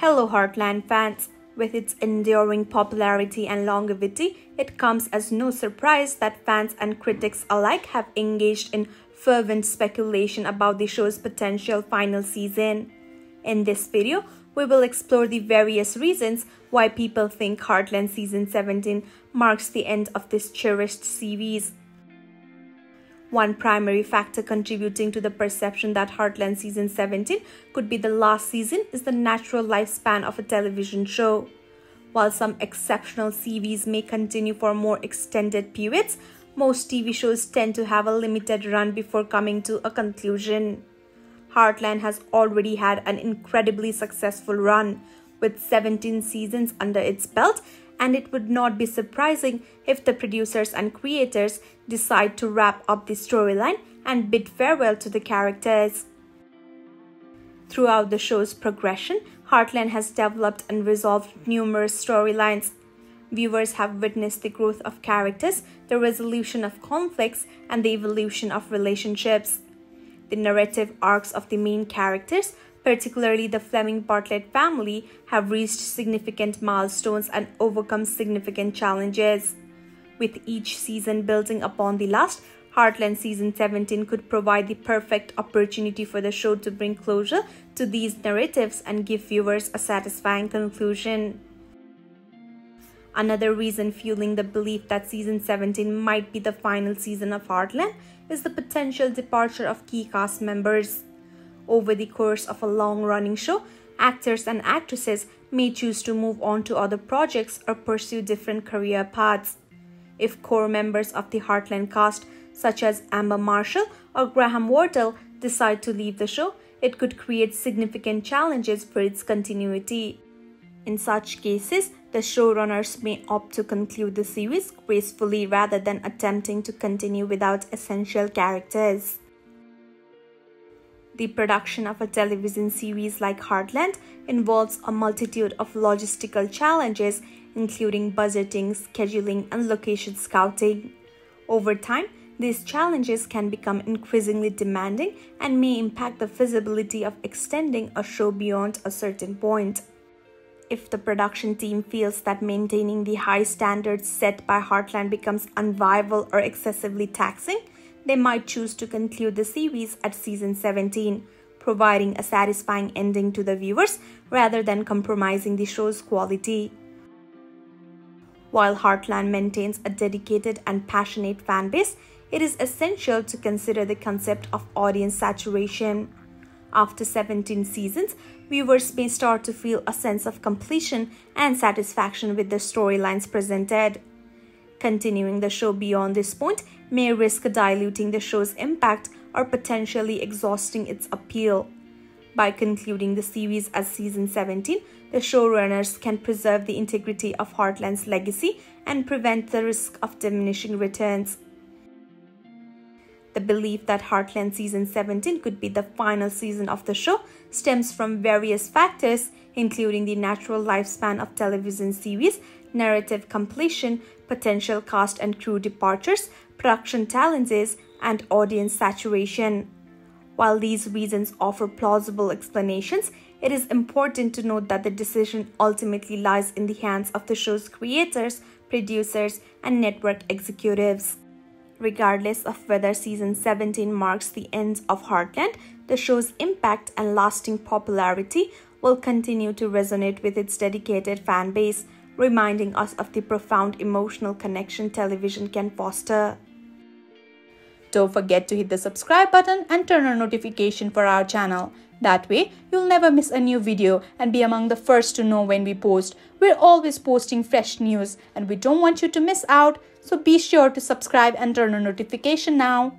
Hello Heartland fans! With its enduring popularity and longevity, it comes as no surprise that fans and critics alike have engaged in fervent speculation about the show's potential final season. In this video, we will explore the various reasons why people think Heartland Season 17 marks the end of this cherished series. One primary factor contributing to the perception that Heartland Season 17 could be the last season is the natural lifespan of a television show. While some exceptional series may continue for more extended periods, most TV shows tend to have a limited run before coming to a conclusion. Heartland has already had an incredibly successful run, with 17 seasons under its belt and it would not be surprising if the producers and creators decide to wrap up the storyline and bid farewell to the characters. Throughout the show's progression, Heartland has developed and resolved numerous storylines. Viewers have witnessed the growth of characters, the resolution of conflicts, and the evolution of relationships. The narrative arcs of the main characters particularly the Fleming Bartlett family, have reached significant milestones and overcome significant challenges. With each season building upon the last, Heartland Season 17 could provide the perfect opportunity for the show to bring closure to these narratives and give viewers a satisfying conclusion. Another reason fueling the belief that season 17 might be the final season of Heartland is the potential departure of key cast members. Over the course of a long running show, actors and actresses may choose to move on to other projects or pursue different career paths. If core members of the Heartland cast, such as Amber Marshall or Graham Wardle, decide to leave the show, it could create significant challenges for its continuity. In such cases, the showrunners may opt to conclude the series gracefully rather than attempting to continue without essential characters. The production of a television series like Heartland involves a multitude of logistical challenges, including budgeting, scheduling, and location scouting. Over time, these challenges can become increasingly demanding and may impact the feasibility of extending a show beyond a certain point. If the production team feels that maintaining the high standards set by Heartland becomes unviable or excessively taxing, they might choose to conclude the series at season 17, providing a satisfying ending to the viewers rather than compromising the show's quality. While Heartland maintains a dedicated and passionate fanbase, it is essential to consider the concept of audience saturation. After 17 seasons, viewers may start to feel a sense of completion and satisfaction with the storylines presented. Continuing the show beyond this point may risk diluting the show's impact or potentially exhausting its appeal. By concluding the series as season 17, the showrunners can preserve the integrity of Heartland's legacy and prevent the risk of diminishing returns. The belief that Heartland season 17 could be the final season of the show stems from various factors, including the natural lifespan of television series, narrative completion, potential cast and crew departures, production challenges, and audience saturation. While these reasons offer plausible explanations, it is important to note that the decision ultimately lies in the hands of the show's creators, producers, and network executives. Regardless of whether season 17 marks the end of Heartland, the show's impact and lasting popularity will continue to resonate with its dedicated fan base, reminding us of the profound emotional connection television can foster. Don't forget to hit the subscribe button and turn on notification for our channel. That way, you'll never miss a new video and be among the first to know when we post. We're always posting fresh news and we don't want you to miss out, so be sure to subscribe and turn on notification now.